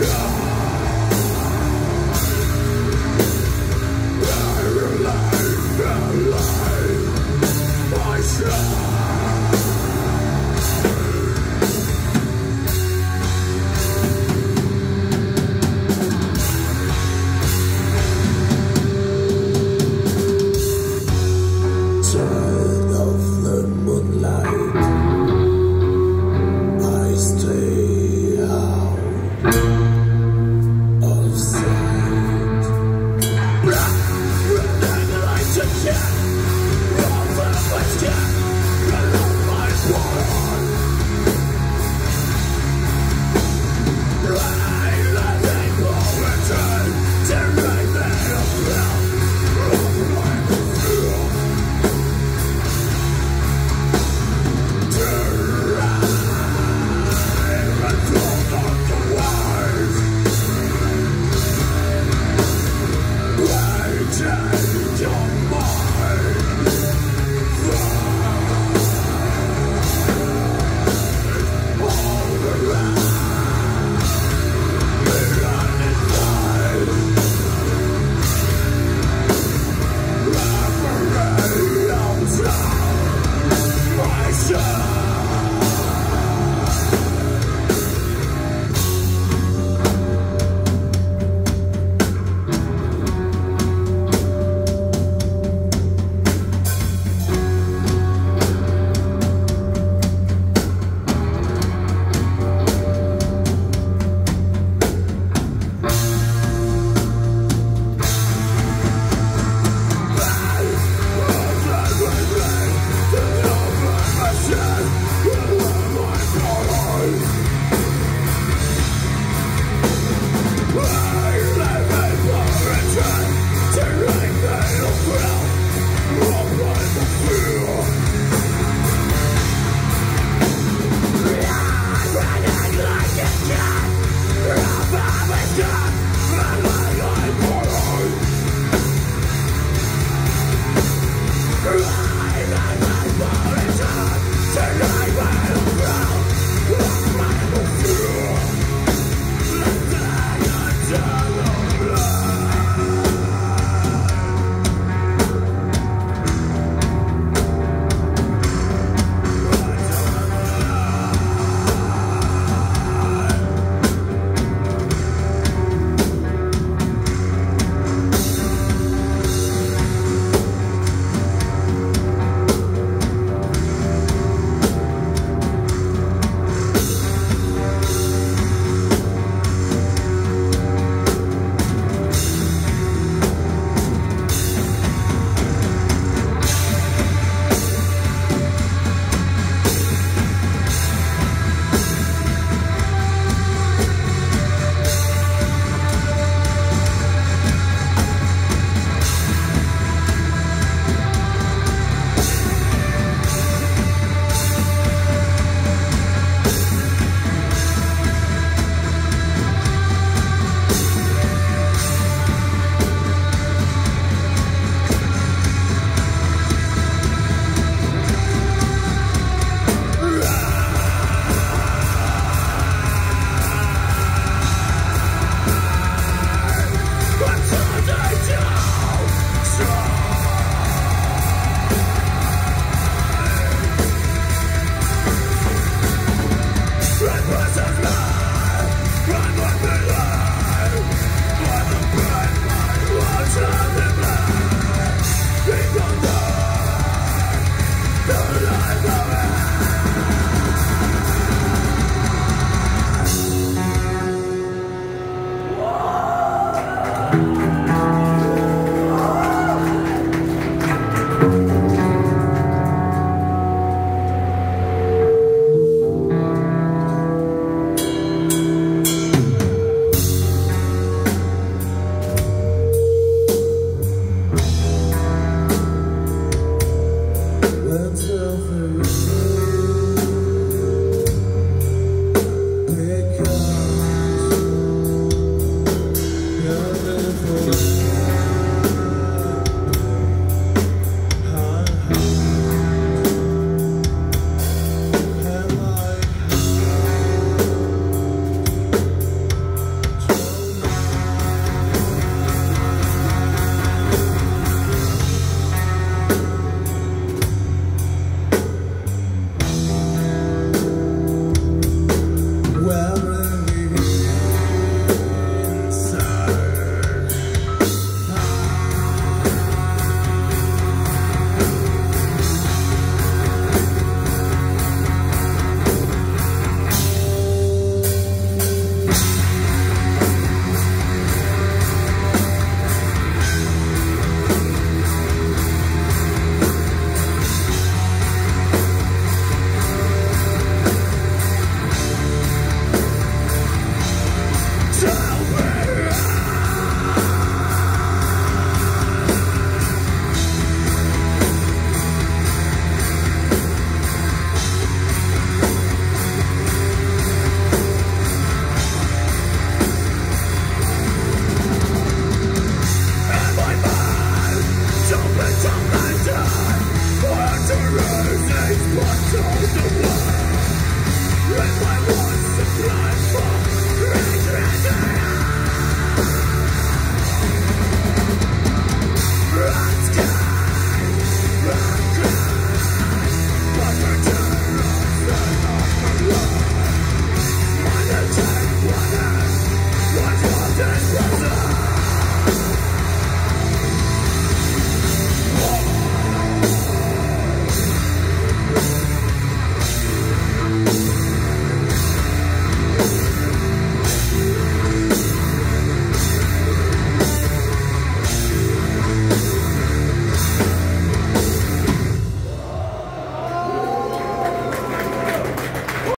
Yeah. Rock.